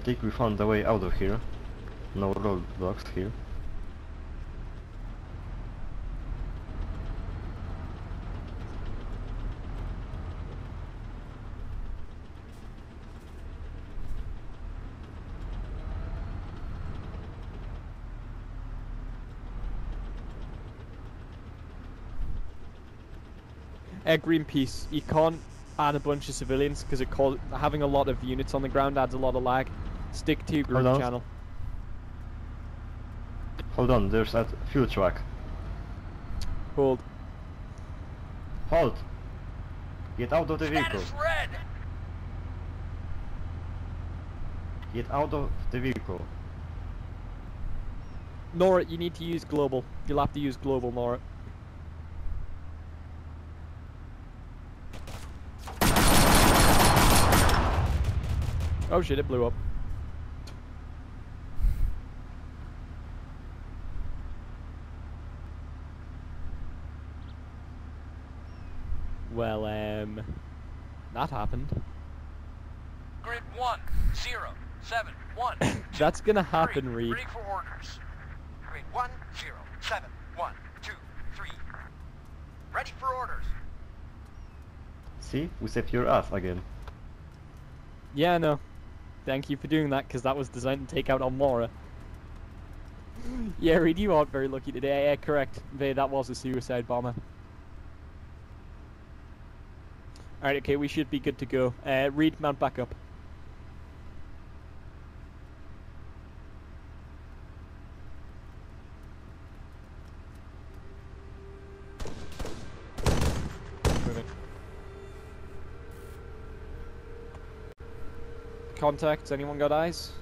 I think we found the way out of here. No roadblocks here. Uh, Greenpeace, you can't add a bunch of civilians because cause having a lot of units on the ground adds a lot of lag. Stick to your group Hold on. channel. Hold on, there's that fuel truck. Hold. Hold! Get out of the vehicle. Status red. Get out of the vehicle. Nora, you need to use global. You'll have to use global, Nora. Oh shit, it blew up. Well, um, that happened. Grid one zero seven one. That's gonna happen, three. Reed. Ready for orders. Grid one zero seven one two three. Ready for orders. See? We saved your ass again. Yeah, no. Thank you for doing that, because that was designed to take out Almora. yeah, Reed, you aren't very lucky today. Yeah, correct. That was a suicide bomber. Alright, okay, we should be good to go. Uh, Reed, mount back up. Moving. Anyone got eyes?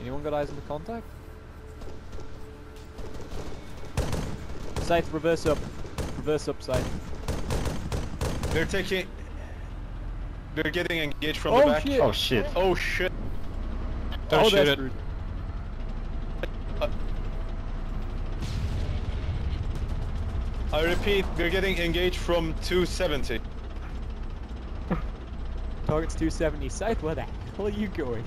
Anyone got eyes on the contact? Scythe, reverse up. Reverse up, Scythe. They're taking. They're getting engaged from Oh, the back. shit. Oh shit. Oh shit. Oh, Don't oh, shoot it. rude. Uh, I repeat, we're getting engaged from 270. Target's 270. Scythe, where the hell are you going?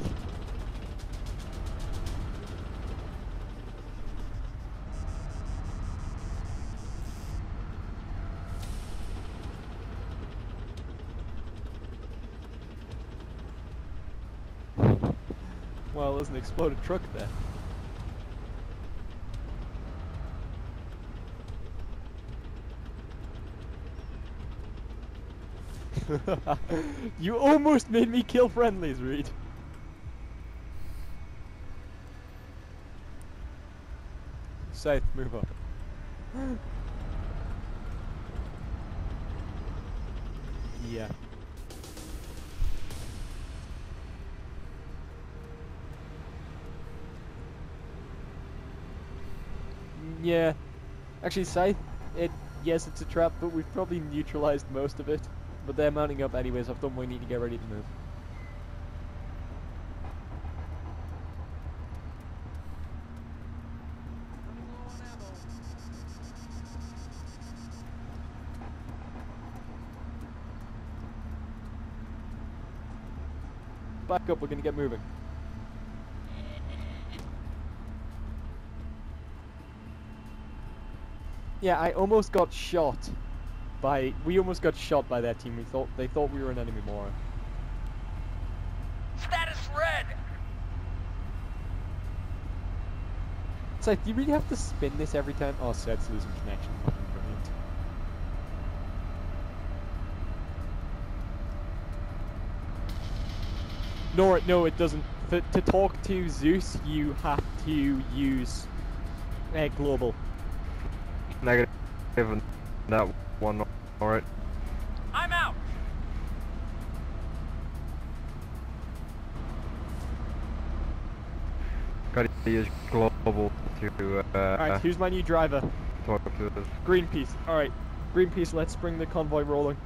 An exploded truck there. you almost made me kill friendlies, Reed. Scythe, move up. yeah. Yeah. Actually, Scythe, it yes, it's a trap, but we've probably neutralized most of it. But they're mounting up anyways. I've done we need to get ready to move. Back up, we're gonna get moving. Yeah, I almost got shot by we almost got shot by that team. We thought they thought we were an enemy more. Status red. It's like, do you really have to spin this every time? Oh, Seth's losing connection. Fucking brilliant. No, it- no, it doesn't. For, to talk to Zeus, you have to use uh, global. Negative on that one, alright. I'm out. Gotta use global to uh, Alright, who's my new driver? talk to this. Greenpeace. Alright, Greenpeace, let's bring the convoy rolling.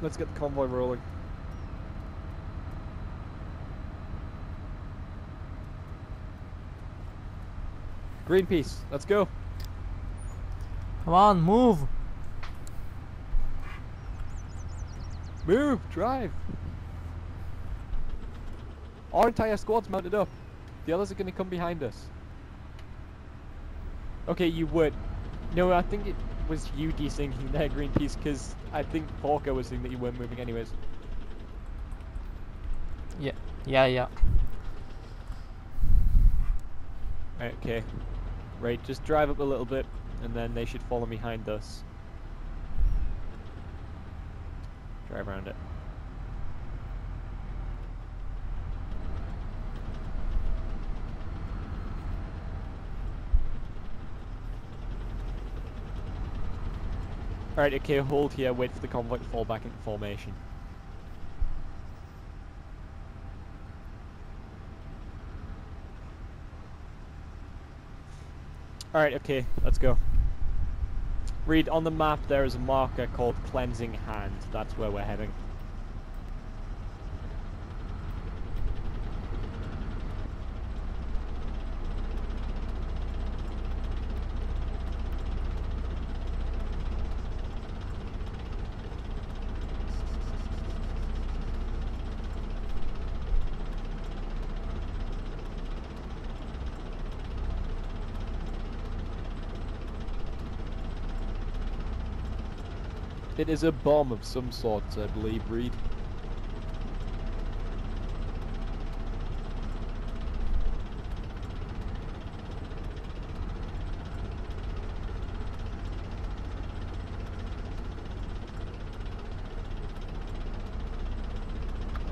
Let's get the convoy rolling. Greenpeace, let's go. Come on, move. Move, drive. Our entire squad's mounted up. The others are gonna come behind us. Okay, you would. No, I think it was you desyncing there, Greenpeace, because I think Porco was saying that you weren't moving anyways. Yeah, yeah, yeah. Okay. Right, just drive up a little bit, and then they should follow behind us. Drive around it. Alright, okay, hold here, wait for the convoy to fall back into formation. Alright, okay, let's go. Read, on the map there is a marker called Cleansing Hand. That's where we're heading. It is a bomb of some sort, I believe, Reed.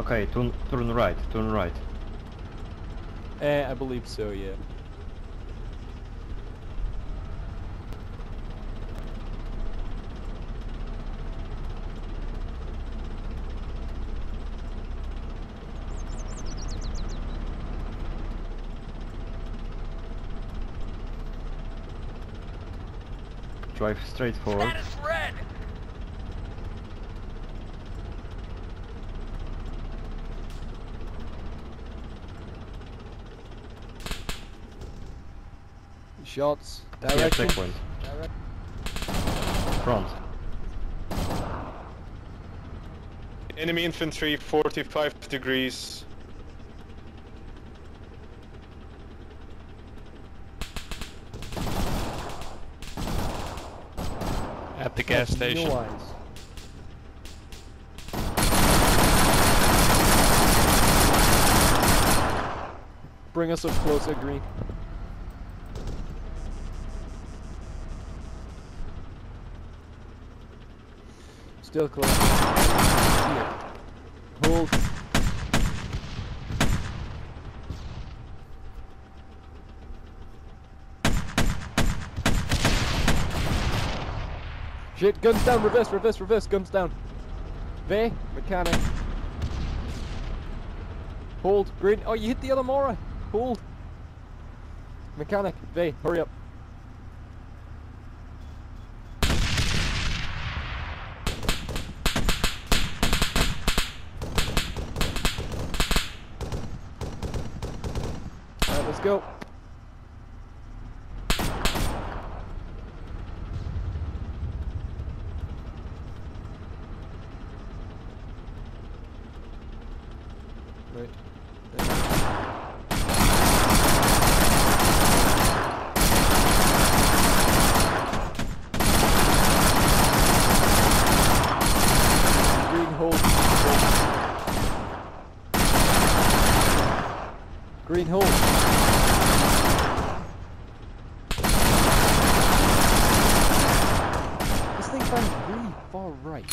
Okay, turn, turn right, turn right. Eh, I believe so, yeah. Drive straight forward. Status red! Shots. Yeah, checkpoint. direct- Front. Enemy infantry, 45 degrees. At the gas station. Bring us up closer, Green. Still close. Here. Hold. Shit, guns down, reverse, reverse, reverse, guns down. V, mechanic. Hold, green. Oh, you hit the other Mora. Hold. Mechanic, V, hurry up. Alright, let's go. Right. Green hold. Green hold. This thing found really far right.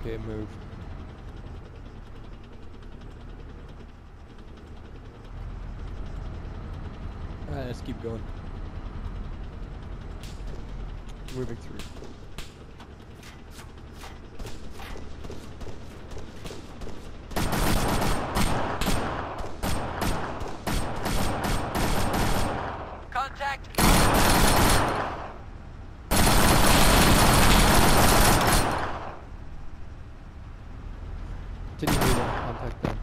Okay, move. Alright, let's keep going. Moving through. Contact. Continue moving. Contact them.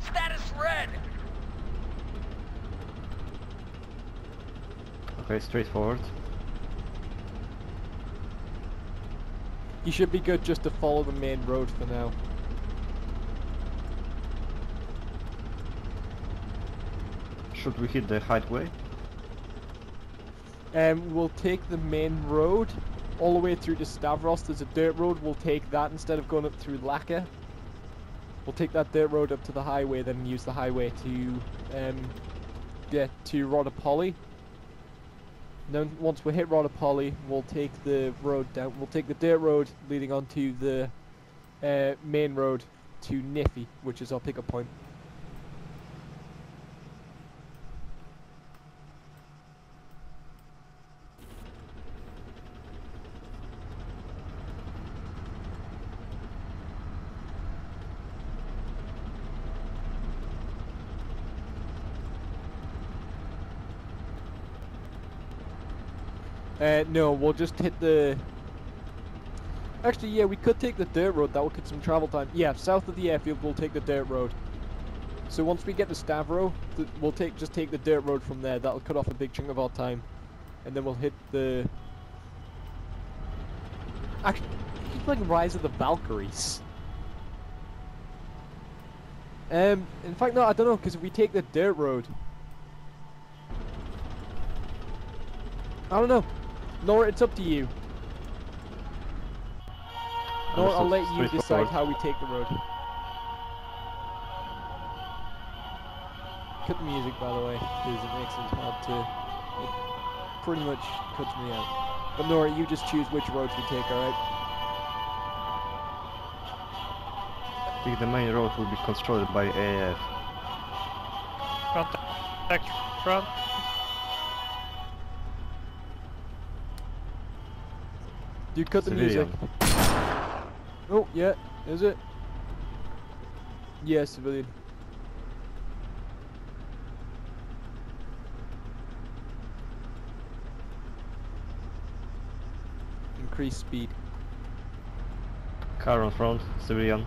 Status red. Straightforward. You should be good just to follow the main road for now. Should we hit the highway? Um, we'll take the main road all the way through to Stavros. There's a dirt road. We'll take that instead of going up through Lakka. We'll take that dirt road up to the highway, then use the highway to um, get to Rodopoli. Then once we hit Rodopoli, we'll take the road down. We'll take the dirt road leading onto the uh, main road to Nifi, which is our pickup point. Uh, no, we'll just hit the. Actually, yeah, we could take the dirt road. That would get some travel time. Yeah, south of the airfield, we'll take the dirt road. So once we get to Stavro, we'll take just take the dirt road from there. That'll cut off a big chunk of our time, and then we'll hit the. Actually, keep like Rise of the Valkyries. Um, in fact, no, I don't know, because if we take the dirt road, I don't know. Nora, it's up to you. Nora, I'll let you decide how we take the road. Cut the music, by the way, because it makes it hard to. It pretty much cuts me out. But Nora, you just choose which roads we take, alright? I think the main road will be controlled by AF. Contact front. Dude, cut the Civilian. music. Oh, yeah, is it? Yeah, civilian. Increase speed. Car on front, civilian.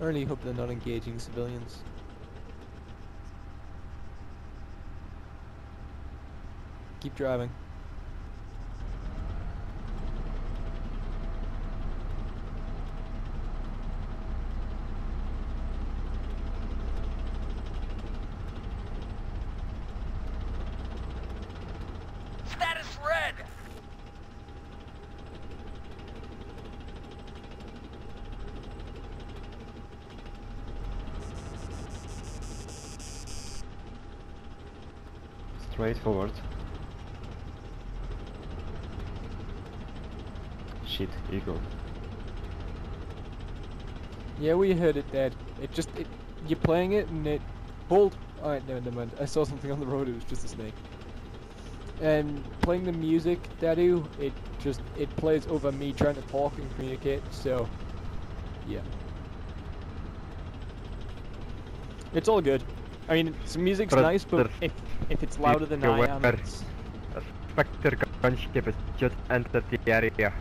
I really hope they're not engaging civilians. Keep driving. Status red. Straightforward. Shit, eagle. Yeah, we heard it, Dad. It just, it, you're playing it and it, pulled. Alright, no, never mind. I saw something on the road, it was just a snake. And playing the music, Dadu, it just, it plays over me trying to talk and communicate, so, yeah. It's all good. I mean, some music's But nice, but if, if it's louder than I am, it's, Spectre gunship has just entered the area.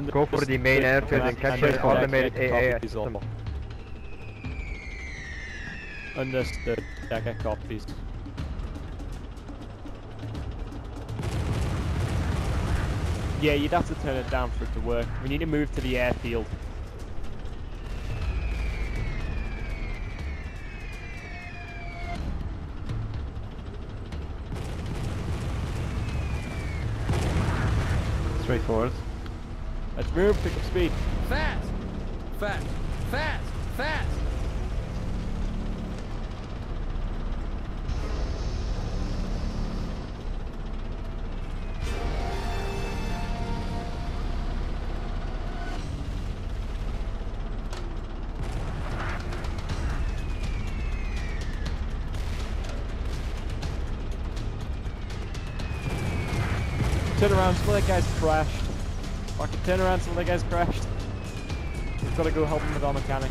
And Go for the main airfield and catch an automated AA system. Understood. Dagger uh, copies. Yeah, you'd have to turn it down for it to work. We need to move to the airfield. Straight Straightforward. Let's move, pick up speed. Fast! Fast! Fast! Fast! Turn around, let that guy's crash. Turn around, of that guy's crashed. We've got to go help him with our mechanic.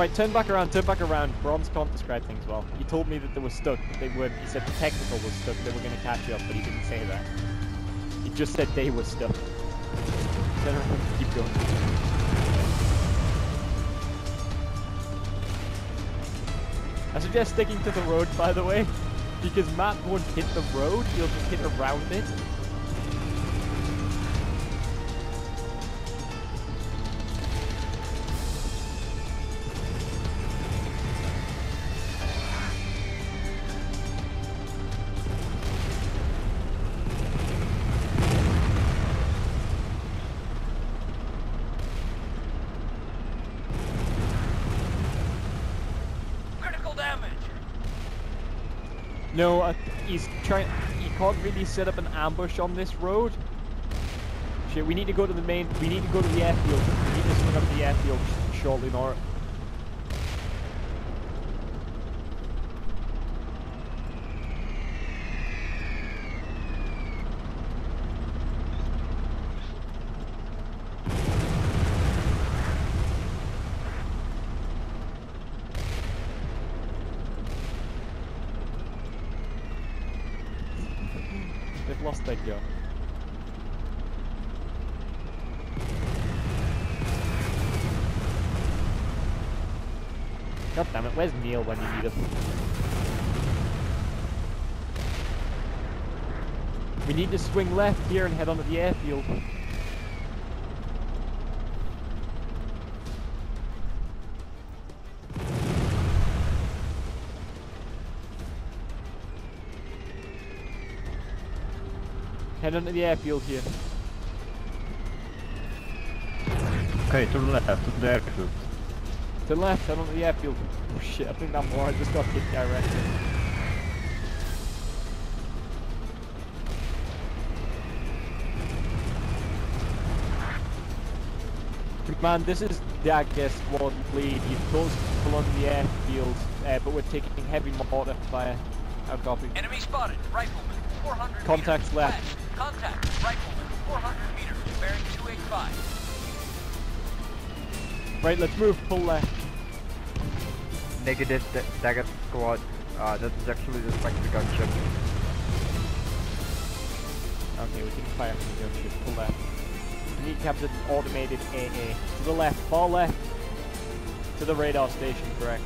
Right, turn back around, turn back around. Bronze can't describe things well. He told me that they were stuck, but they weren't. He said the technical was stuck, they were going to catch up, but he didn't say that. He just said they were stuck. Turn around, keep going. I suggest sticking to the road, by the way, because Matt won't hit the road, he'll just hit around it. No, uh, he's trying. He can't really set up an ambush on this road. Shit, we need to go to the main. We need to go to the airfield. We need to swing up the airfield shortly, Nora. They've lost their gun. God damn it, where's Neil when you need him? To swing left here and head onto the airfield. Head onto the airfield here. Okay, to the left, to the airfield. To the left, head onto the airfield. Oh shit, I think that more I just got hit directly. Man, this is Dagger Squad lead. You've told us to pull on the airfield, uh, but we're taking heavy mortar fire. How copy? Enemy spotted. Rifleman. 400 Contacts meters. left. West. Contact. Rifleman. 400 meters. Bearing 285. Right, let's move. Pull left. Negative da- Dagger Squad. Uh, that is actually the Spectre gunship. Okay, we can fire from the gunship. Pull left. Need the automated AA. To the left, far left. To the radar station, correct.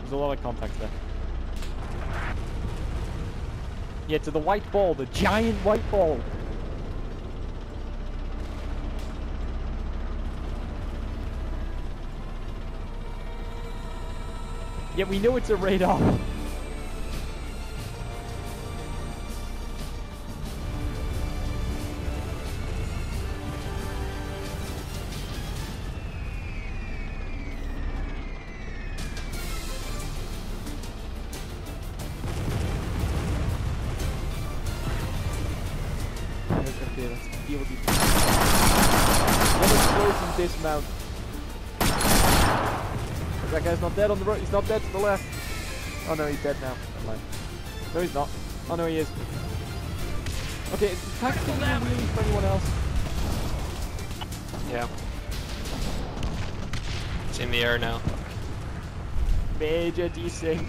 There's a lot of contacts there. Yeah, to the white ball, the giant white ball. Yeah, we know it's a radar. Dead on the road. He's not dead to the left. Oh no, he's dead now. No, he's not. Oh no, he is. Okay, is tactical really for anyone else? Yeah. It's in the air now. Major desync.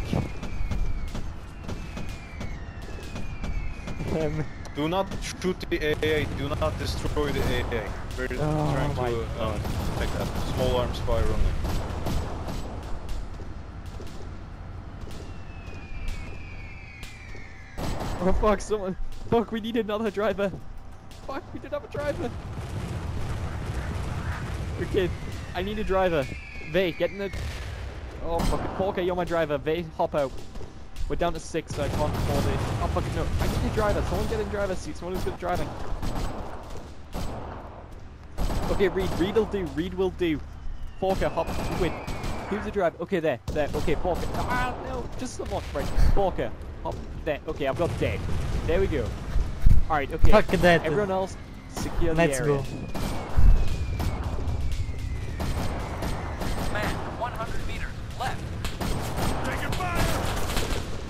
um, Do not shoot the AA, do not destroy the AA. We're Oh trying my to uh, take that small arms fire only. Oh fuck, someone. Fuck, we need another driver. Fuck, we didn't have a driver. Okay, I need a driver. Vay, get in the. Oh, fucking Porker, you're my driver. They hop out. We're down to six, so I can't afford it. Oh, fucking no. I need a driver. Someone get in driver's seat. Someone who's good at driving. Okay, Reed. Reed will do. Reed will do. Porker, hop. Wait. Who's the driver? Okay, there. There. Okay, Porker. Ah, no. Just someone. Right. Porker. Oh, Hop. There. Okay, I've got dead. There we go. Alright, okay. Fuck that. Everyone else, secure the Let's go. Man, 100 meters left. Take it fire!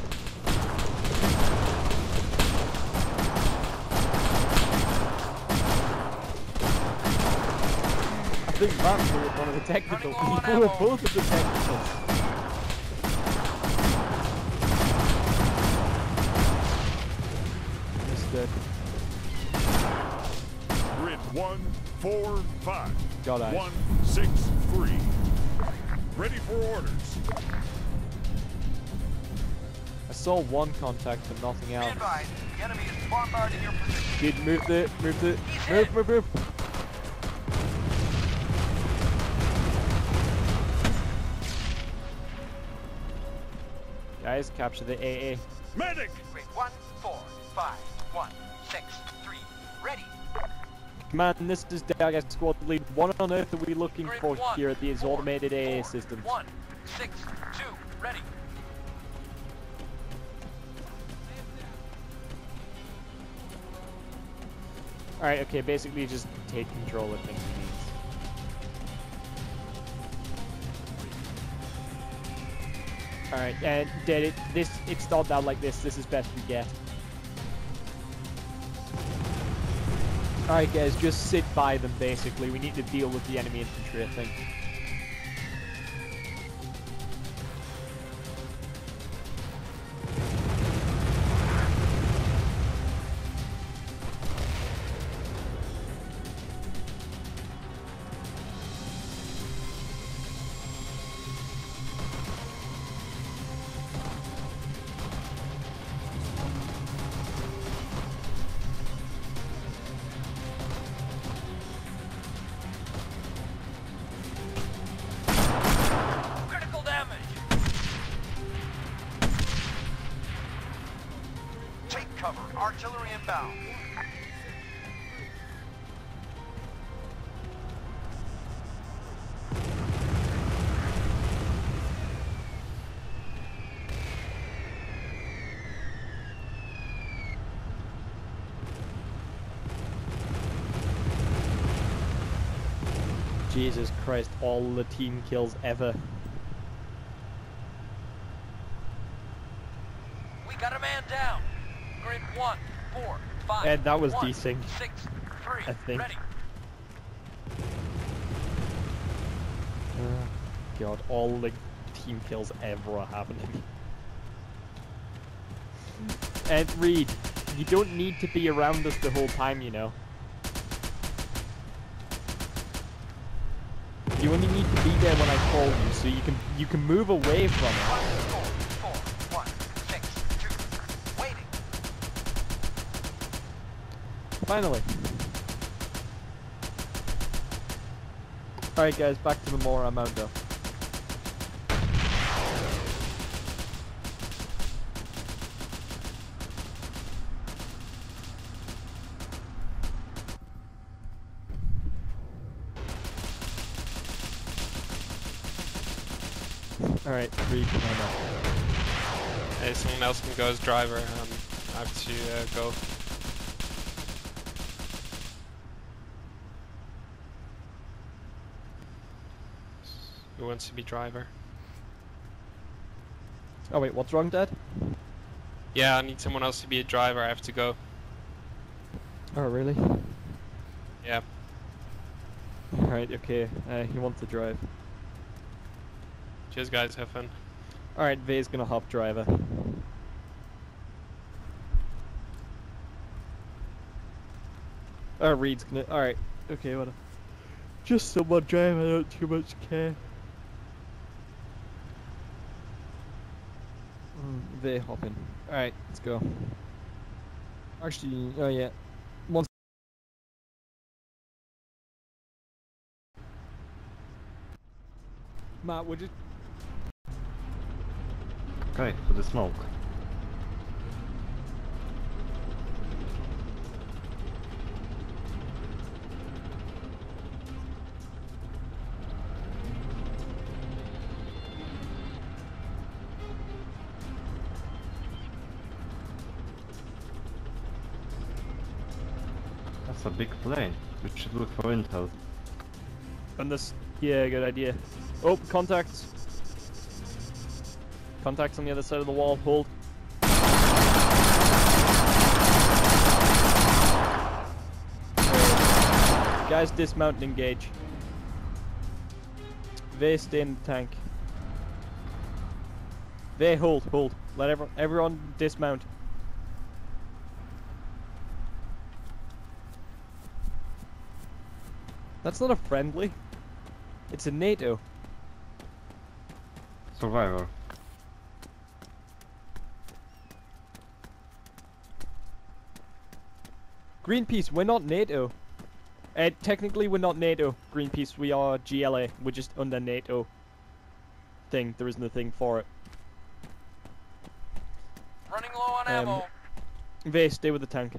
I think Matt blew up one of the technicals. Running low on He blew up ammo. both of the technicals. Four, five. God, I- One, six, three. Ready for orders. I saw one contact but nothing Be else. advised, the enemy is bombarding your position. Dude, move the, move the, He's move, move, move. Guys, capture the AA. Medic! Grid one, four, five, one, six, three. Ready. Command, this is Dagger Squad Lead. What on earth are we looking for one, here at these four, automated AA systems? One, six, two, ready. Alright, okay, basically just take control of things. Alright, and did it this it started out like this, this is best we get. Alright guys, just sit by them basically. We need to deal with the enemy infantry, I think. Christ, all the team kills ever. We got a man down. Grid one, four, five. Ed, that was desync. I think. Ready. Oh, God, all the team kills ever are happening. Ed Reed, you don't need to be around us the whole time, you know. You only need to be there when I call you, so you can you can move away from it. Finally. Alright guys, back to the Mora mount though. Alright, Reed, come on up. Hey, someone else can go as driver. Um, I have to uh, go. Who wants to be driver? Oh wait, what's wrong, Dad? Yeah, I need someone else to be a driver. I have to go. Oh really? Yeah. Alright, okay. Uh, he wants to drive. Cheers, guys. Have fun. Alright, V is gonna hop driver. Oh, Reed's gonna. Alright, okay, whatever. Just someone drive, I don't too much care. Mm, Vay hopping. Alright, let's go. Actually, oh yeah. One. Matt, would you Okay, for the smoke. Big plane. We should look for intel. And this, yeah, good idea. Oh, contacts. Contacts on the other side of the wall. Hold. Guys, dismount and engage. They stay in the tank. They hold, hold. Let everyone, everyone dismount. That's not a friendly. It's a NATO. Survivor. Greenpeace, we're not NATO. Uh, technically, we're not NATO. Greenpeace, we are GLA. We're just under NATO thing. There isn't a thing for it. Running low on Um, ammo. They stay with the tank.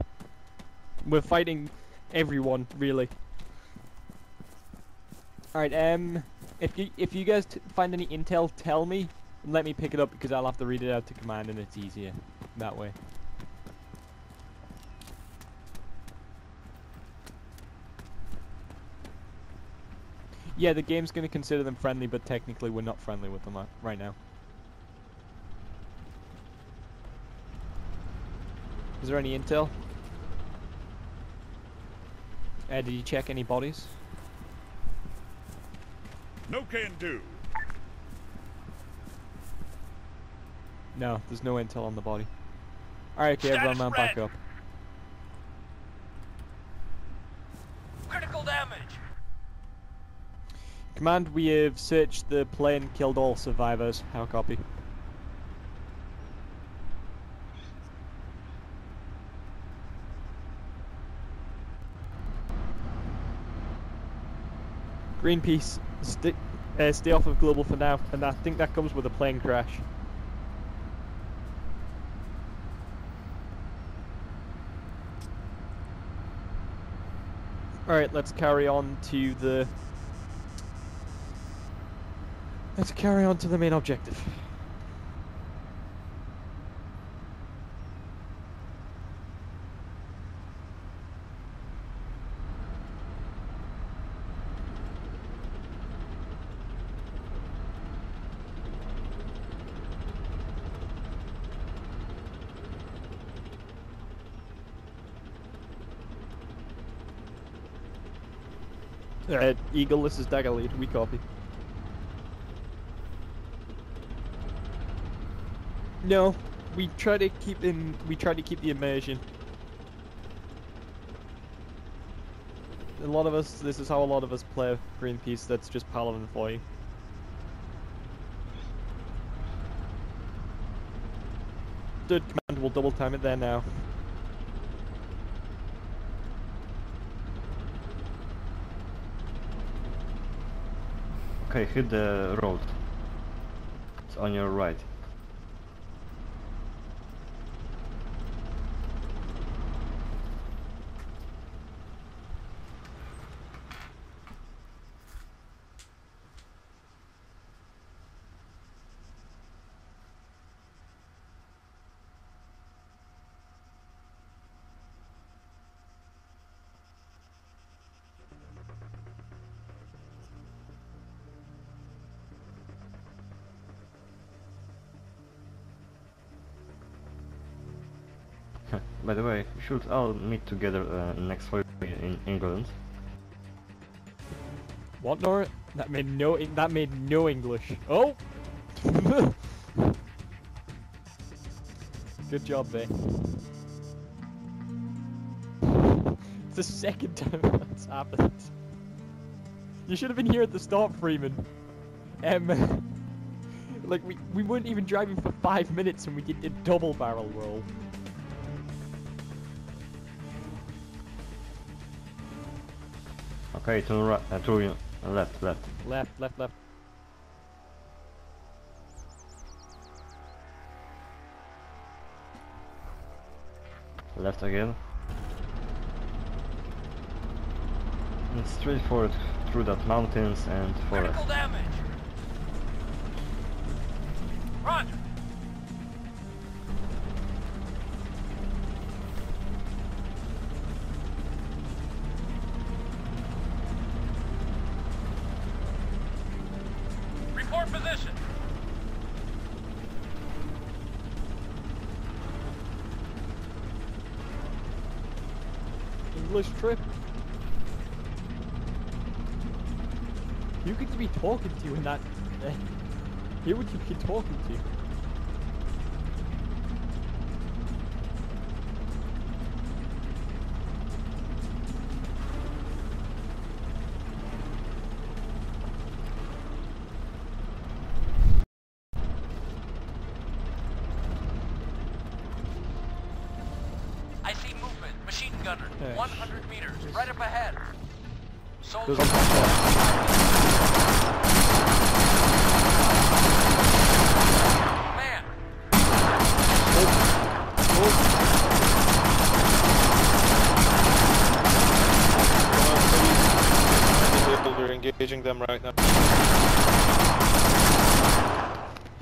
We're fighting everyone, really. Alright, um, if you if you guys find any intel, tell me and let me pick it up because I'll have to read it out to command and it's easier that way. Yeah, the game's going to consider them friendly, but technically we're not friendly with them uh, right now. Is there any intel? Uh, did you check any bodies? No can do. No, there's no intel on the body. Alright, okay, everyone man back up. Critical damage. Command, we have searched the plane, killed all survivors. How copy? Greenpeace, uh, stay off of global for now, and I think that comes with a plane crash. Alright, let's carry on to the Let's carry on to the main objective. Uh, Eagle, this is Dagger Lead, we copy. No, we try to keep in. We try to keep the immersion. A lot of us. This is how a lot of us play Greenpeace. That's just Paladin for you. Command will double time it there now. Okay, hit the road. It's on your right. By the way, we should all meet together uh, next week in England. What, Nora? That made no. That made no English. Oh. Good job, there. It's the second time that's happened. You should have been here at the start, Freeman. Um, like we we weren't even driving for five minutes and we did a double barrel roll. Pay to the right, uh, to the left, left. Left, left, left. Left again. And straight forward through that mountains and forest. Talking to in that. Uh, hear what you be talking to. I see movement. Machine gunner. Yeah, 100 meters. Right up ahead. Soldier. Goes on Man. Disabled, We're right now.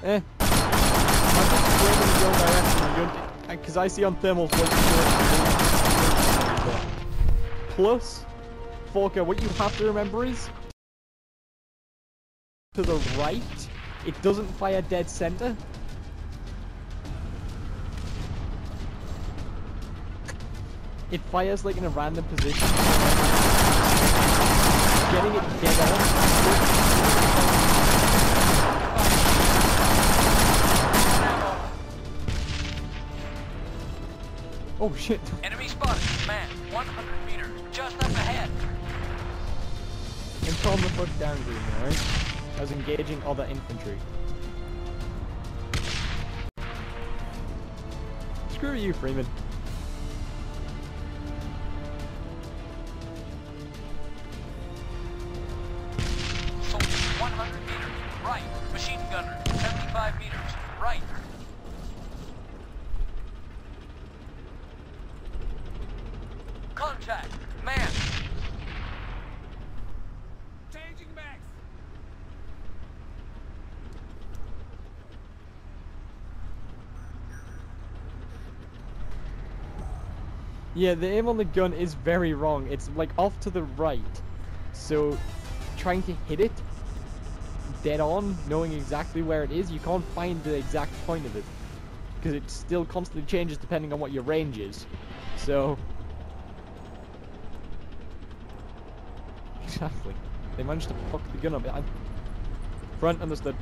Eh. Because I see on thermals Plus, Forker, what you have to remember is to the right, it doesn't fire dead center. It fires like in a random position. Getting it on. Oh shit. Enemy spotted. Man. 100 meters. Just up ahead. And calm the fuck down, Green, alright? I was engaging other infantry. Screw you, Freeman. Yeah, the aim on the gun is very wrong. It's like off to the right. So, trying to hit it dead on, knowing exactly where it is, you can't find the exact point of it. Because it still constantly changes depending on what your range is. So. Exactly. They managed to fuck the gun up. I... Front, understood.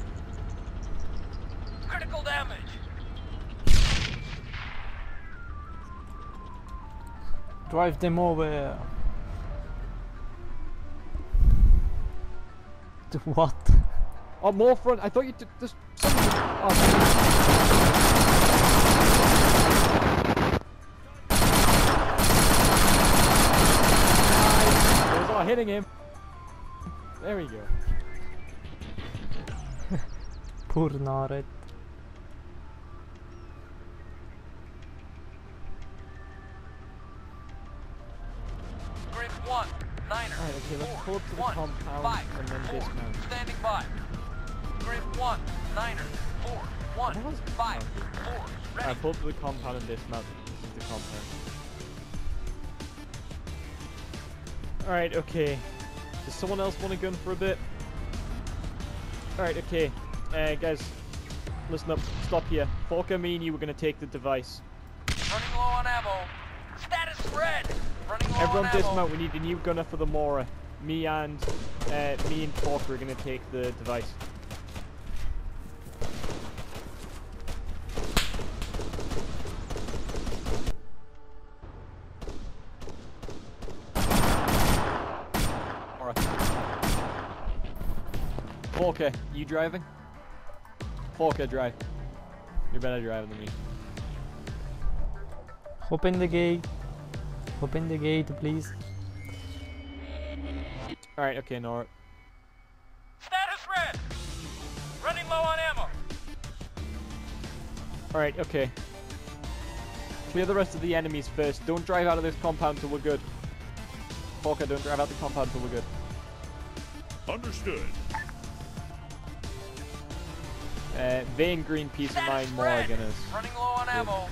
Drive them over. To what? Oh, more front. I thought you did this. Oh, Nice. Oh, hitting him. There we go. Poor Naret. Okay, let's pull up to the one, compound five, and then four, dismount. Standing by. Grid 1. Niner. 4. 1. What was- 5. okay. 4. Ready. Alright, pull up to the compound and dismount. This is the compound. Alright, okay. Does someone else want a gun for a bit? Alright, okay. Uh, guys, listen up. Stop here. Falker, me and you were gonna take the device. Running low on ammo. Status red. Running low Everyone dismount. We need a new gunner for the Mora. Me and uh, me and Falker are gonna take the device. Mora. Falker, you driving? Falker, drive. You're better driving than me. Open the gate. Open the gate, please. Alright, okay, Nora. Status red. Running low on ammo. Alright, okay. clear the rest of the enemies first. Don't drive out of this compound till we're good. Hawker, don't drive out the compound till we're good. Understood. Uh, green peace of mind, Morgan is. Running low on ammo.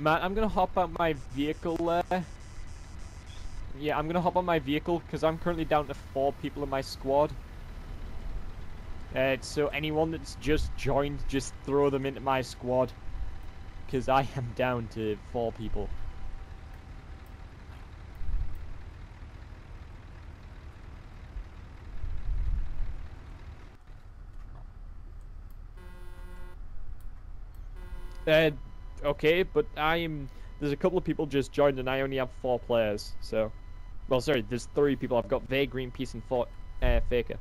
Matt, I'm gonna hop out my vehicle there. Yeah, I'm gonna hop on my vehicle because I'm currently down to four people in my squad. Uh, so anyone that's just joined, just throw them into my squad. Because I am down to four people. Uh, okay, but I'm. There's a couple of people just joined, and I only have four players. So, well, sorry, there's three people. I've got Vay, Greenpeace, and four, uh, Faker.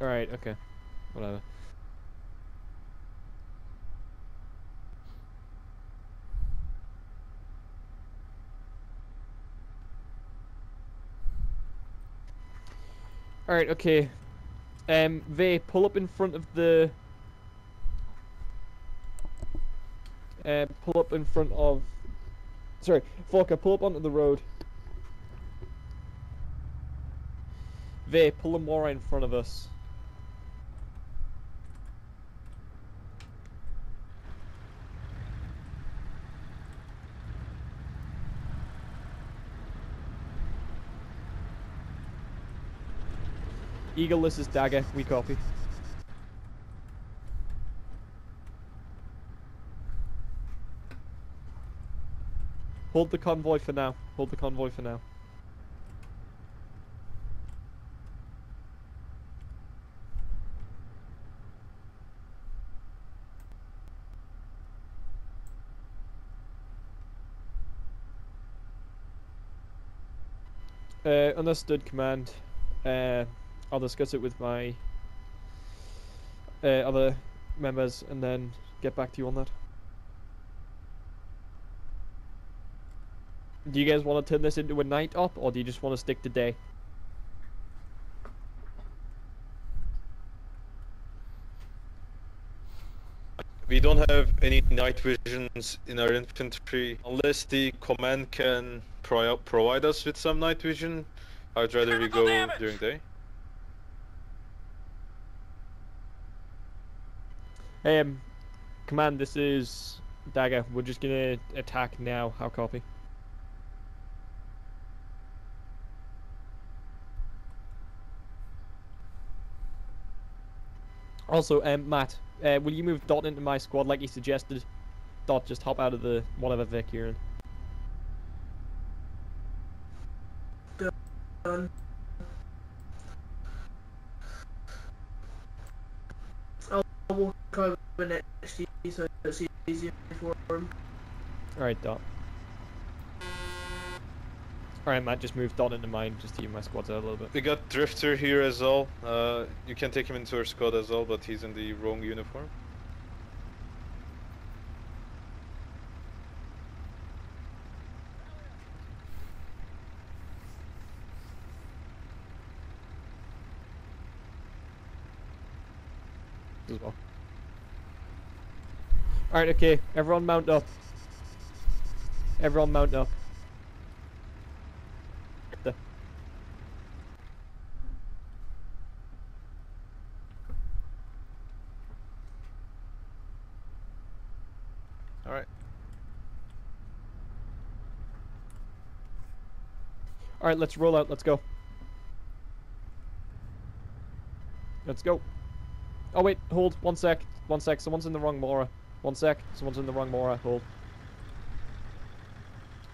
All right, okay, whatever. All right, okay. Um, Vay, pull up in front of the. Uh, pull up in front of. Sorry, Falker, pull up onto the road. Vay, pull a more in front of us. Eagle, this is Dagger. We copy. Hold the convoy for now. Hold the convoy for now. Uh, understood, command. Uh, I'll discuss it with my uh, other members and then get back to you on that. Do you guys want to turn this into a night op, or do you just want to stick to day? We don't have any night visions in our infantry. Unless the command can pro provide us with some night vision, I'd rather we go damage! during day. Um, command, this is Dagger. We're just gonna attack now. How copy? Also, um, Matt, uh, will you move Dot into my squad like he suggested? Dot, just hop out of the whatever Vic you're in. Done. I'll walk over next to you so it's easier for him. Alright, Dot. Alright, Matt, just move Dot into mine, just to even my squads out a little bit. We got Drifter here as well. Uh, you can take him into our squad as well, but he's in the wrong uniform. as well. Alright, okay. Everyone mount up. Everyone mount up. The- Alright. Alright, let's roll out. Let's go. Let's go. Oh wait, hold. One sec. One sec. Someone's in the wrong Mora. One sec. Someone's in the wrong Mora. Hold.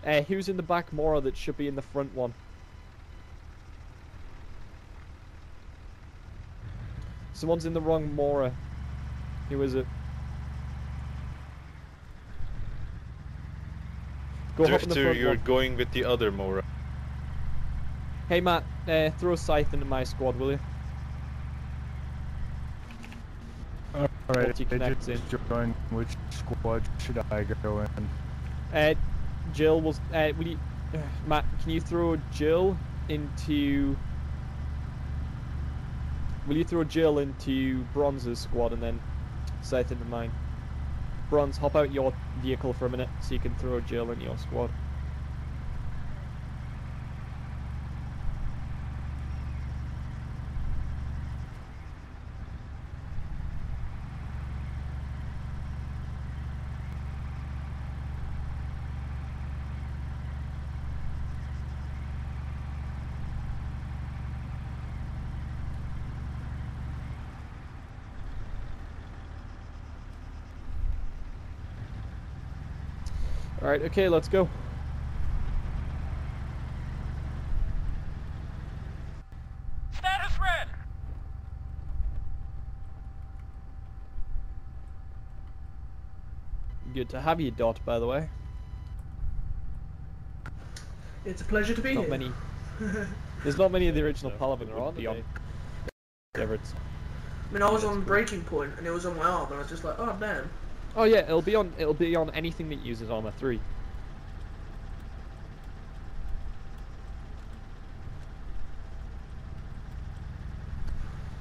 Uh, who's in the back Mora that should be in the front one? Someone's in the wrong Mora. Who is it? Go hop in the Drifter, you're going with the other Mora. Hey Matt, uh, throw Scythe into my squad, will you? Alright, multi-connects in. Which squad should I go in? Uh, Jill was. Uh, will you, uh, Matt, can you throw Jill into? Will you throw Jill into Bronze's squad and then Scythe into mine? Bronze, hop out your vehicle for a minute so you can throw Jill in your squad. Alright, okay, let's go. Status red. Good to have you, Dot, by the way. It's a pleasure to be Not here. many. There's not many of the original Palaven around beyond. Everett's. I mean, I was on breaking point and it was on my arm, and I was just like, oh damn. Oh yeah, it'll be on. It'll be on anything that uses Arma three.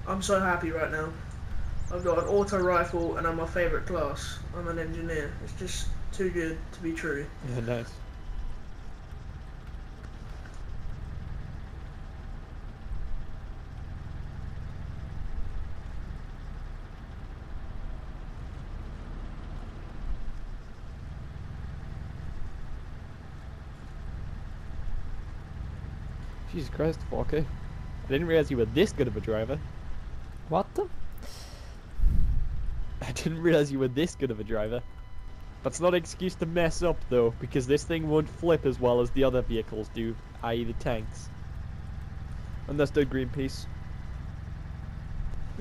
I'm so happy right now. I've got an auto rifle and I'm my favourite class. I'm an engineer. It's just too good to be true. Yeah, nice. Jesus Christ, 4K. I didn't realize you were this good of a driver. What the? I didn't realize you were this good of a driver. That's not an excuse to mess up though, because this thing won't flip as well as the other vehicles do, i.e. the tanks. Understood, Greenpeace.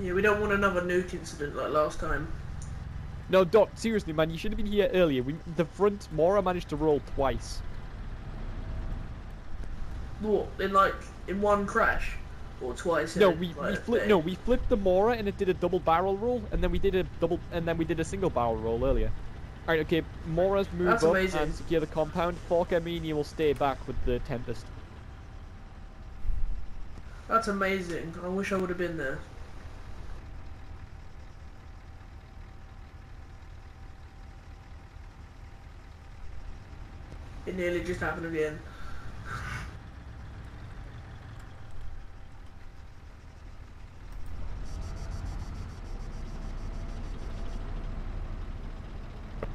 Yeah, we don't want another nuke incident like last time. No, Dot, seriously, man, you should have been here earlier. We, the front Mora managed to roll twice. What? In like in one crash, or twice? No, we, we flipped. No, we flipped the Mora and it did a double barrel roll, and then we did a double, and then we did a single barrel roll earlier. All right, okay. Mora's move That's up amazing. and secure the compound. Fork you will stay back with the Tempest. That's amazing. I wish I would have been there. It nearly just happened again.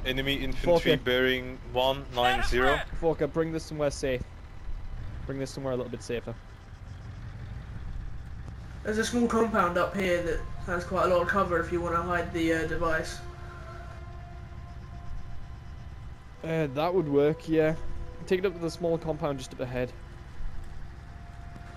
Enemy infantry Okay. bearing 190. Forker, bring this somewhere safe. Bring this somewhere a little bit safer. There's a small compound up here that has quite a lot of cover if you want to hide the uh, device. Uh, that would work, yeah. Take it up to the small compound just up ahead.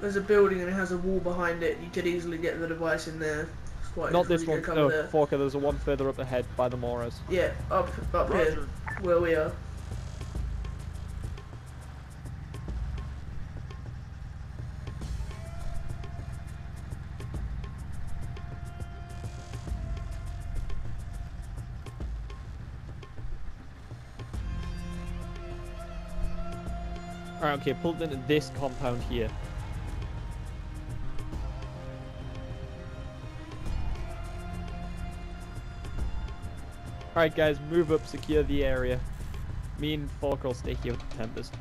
There's a building and it has a wall behind it. You could easily get the device in there. It's quite Not this one. to cover No, there. Forker, there's a one further up ahead by the Moras. Yeah, up up here where we are. Alright, okay, pull it into this compound here. Alright guys, move up, secure the area. Me and Falk will stay here with the Tempest.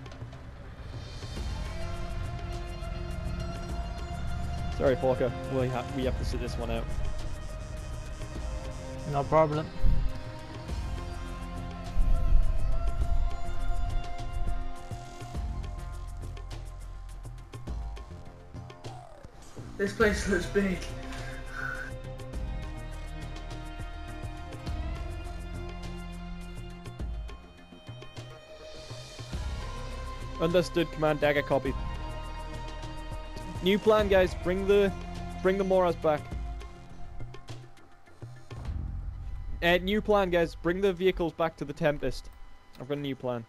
Sorry, Falker. We, ha we have to sit this one out. No problem. This place looks big. Understood, Command Dagger copy. New plan, guys. Bring the, bring the Moras back. Uh, new plan, guys. Bring the vehicles back to the Tempest. I've got a new plan.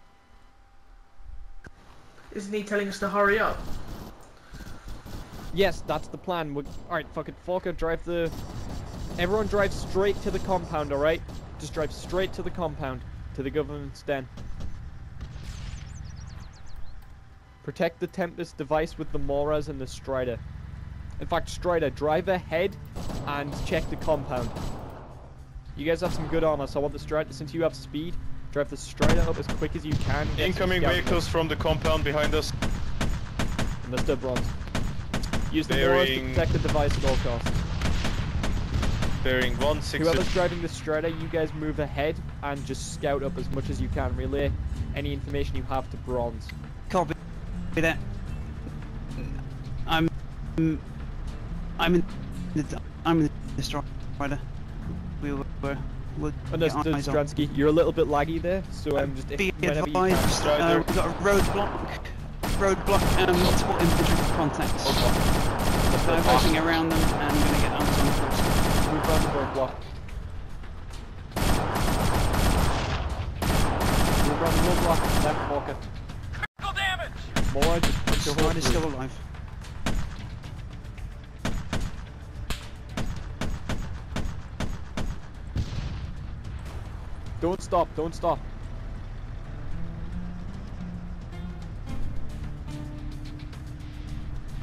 Isn't he telling us to hurry up? Yes, that's the plan. We're... Alright, fuck it. Falker, drive the... Everyone drive straight to the compound, alright? Just drive straight to the compound, to the government's den. Protect the Tempest device with the Moras and the Strider. In fact, Strider, drive ahead and check the compound. You guys have some good armor, so I want the Strider, since you have speed, drive the Strider up as quick as you can. Incoming vehicles from the compound behind us. Mr. Bronze. Use the Moras to protect the device at all costs. Bearing 160. Whoever's driving the Strider, you guys move ahead and just scout up as much as you can. Relay any information you have to Bronze. That. I'm. I'm in. The, I'm in the strider. We were. We'll Understood. Stransky. You're a little bit laggy there, so um, just if, Be advised, uh, we've got a roadblock. Roadblock. Um, multiple infantry contacts. Diverging around them and gonna get arms on first. Move around the roadblock. We've got the roadblock. in Left pocket. Critical damage! More, just punch your hole Strider's still alive. Don't stop, don't stop.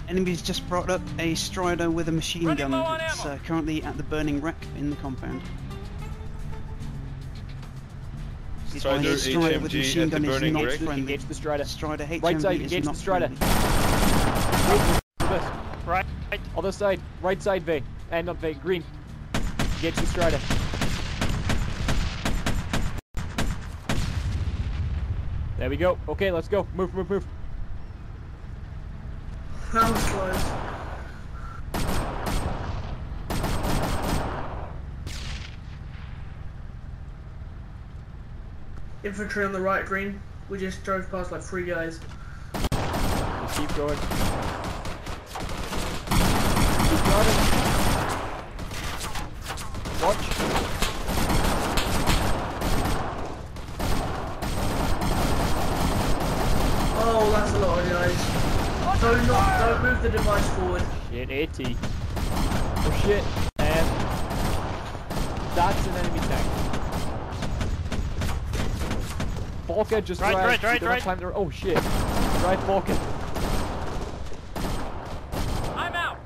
Enemies just brought up a Strider with a machine Running gun. low on It's uh, currently at the burning wreck in the compound. Be Strider advised, Strider with HMG machine gun is not wreck. friendly. Engage the Strider. Strider HMG Right side, is engage the not Strider. friendly. Reverse. Right. Other side. Right side, Vay. And not Vay. Green. Engage the Strider. There we go. Okay, let's go. Move, move, move. That was close. Infantry on the right, green. We just drove past like three guys. Just keep going. Keep driving. Watch. Oh, that's a lot of guys. Don't not, don't move the device forward. Shit, AT. Oh shit. Um, that's an enemy tank. Falker just Right, drive. right, right, you right. time to- Oh shit. Drive Falker. I'm out!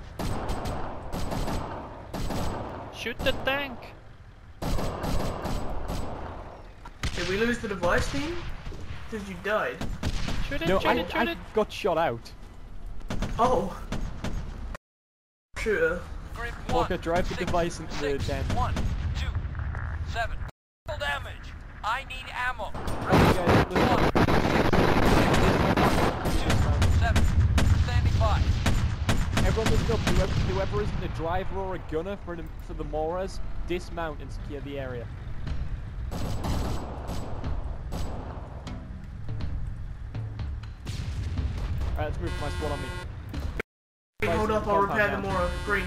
Shoot the tank! Did we lose the device team? Because you died. Shoot it, No, shoot I, it, shoot I it! got shot out. Oh. Shooter. Grid drive the six, device into the six, den. One, two, seven. Critical damage. I need ammo. Right, guys, One, listen. two, seven. Standing by. Everyone listen up. Whoever, whoever isn't a driver or a gunner for the, for the Moras, dismount and secure the area. Alright, let's move to my squad on me. Green, hold up, I'll repair the Compound Mora. Green.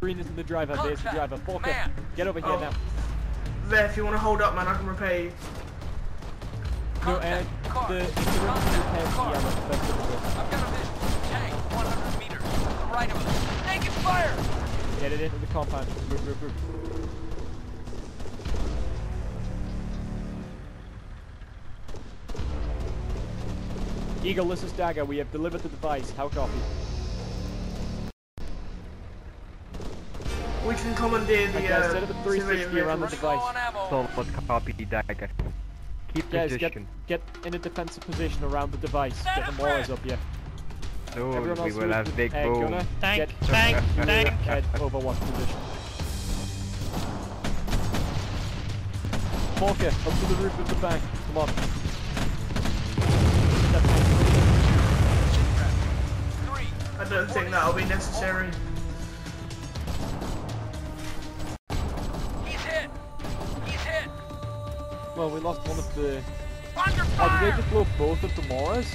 Green isn't the driver, there's the driver. Falker, Man. get over here Oh. now. There, if you want to hold up, man, I can repair you. No, uh, Contact. Car. the, if the room Contact. repairs, Car. yeah, that's, that's what we're I've got a vision. Tank, 100 meters. To the right of us. Taking fire! Get it into the compound. Move, move, move. Eagle, this is Dagger. We have delivered the device. How copy? We can commandeer the Okay, uh, set up a 360 around the vehicles. Running low device. on ammo. Solid copy, Dagger. Keep Guys, position. get in a defensive position around the device. Get the Moras up here. Soon Everyone we will have big uh, boom. gunner, Tank, get tank, tank. Head overwatch position. Falker, up to the roof of the bank. Come on. I don't think that'll be necessary. He's hit. He's hit. Well, we lost one of the. Under Oh, did fire! they just blow both of the Moras?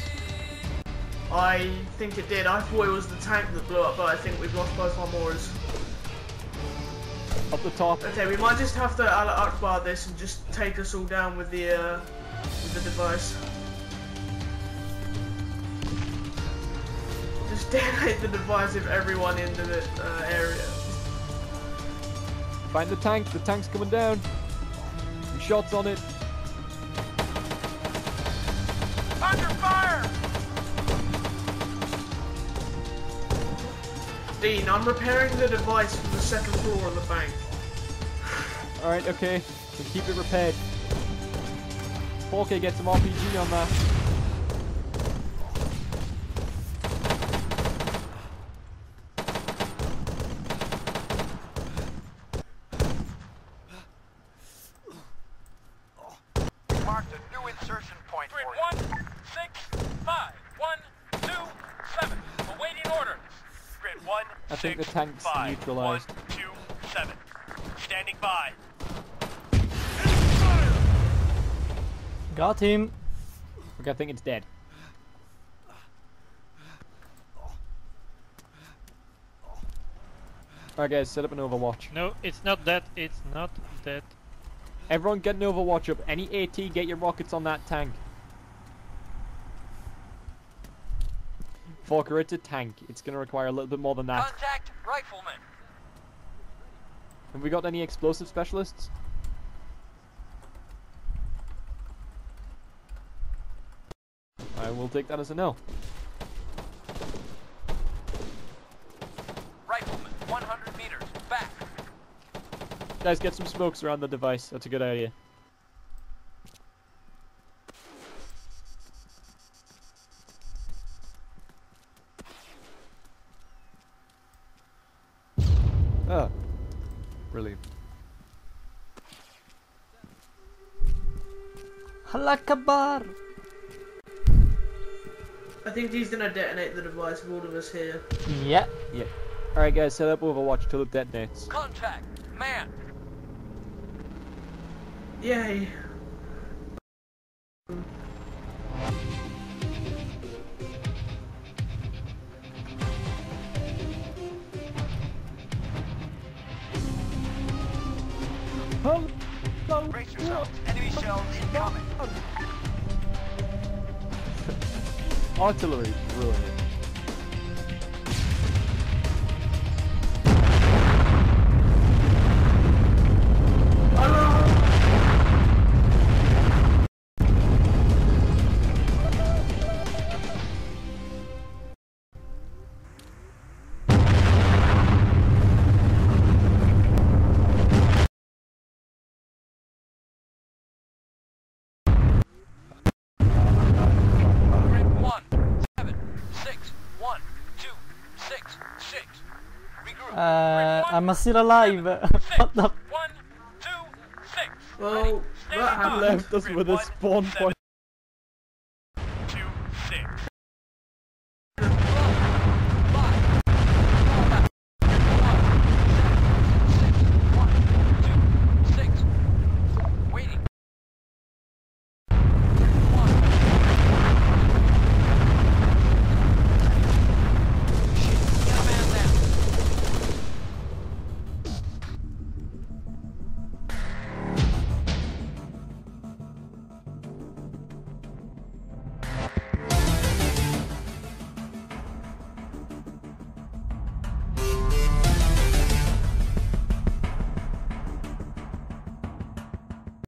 I think it did. I thought it was the tank that blew up, but I think we've lost both our Moras. Up the top. Okay, we might just have to Ala Akbar this and just take us all down with the uh, with the device. Just detonate the device of everyone in the uh, area. Find the tank. The tank's coming down. Some shots on it. Under fire! Dean, I'm repairing the device from the second floor of the bank. Alright, okay. Keep it repaired. 4K, get some RPG on that. Marked a new insertion point for you. One, six, five, one, two, seven. Awaiting orders. Grid one, I think the tank's five, neutralized. One, two, seven. Standing by. Got him. Okay, I think it's dead. Alright guys, set up an overwatch. No, it's not that. It's not that. Everyone get an overwatch up. Any AT, get your rockets on that tank. Falker, it's a tank. It's gonna require a little bit more than that. Contact rifleman. Have we got any explosive specialists? I will take that as a no. Rifleman, 100 meters. Back. Guys, get some smokes around the device. That's a good idea. Ah. Brilliant. Allah Akbar. I think he's gonna detonate the device with all of us here. Yeah. Yeah. Alright guys, set up overwatch till it detonates. Contact. Man. Yay. Oh! Brace yourselves. Enemy shells incoming. Artillery, I'm still alive. what the? One, two, six. Well, that happened. Left us with a spawn point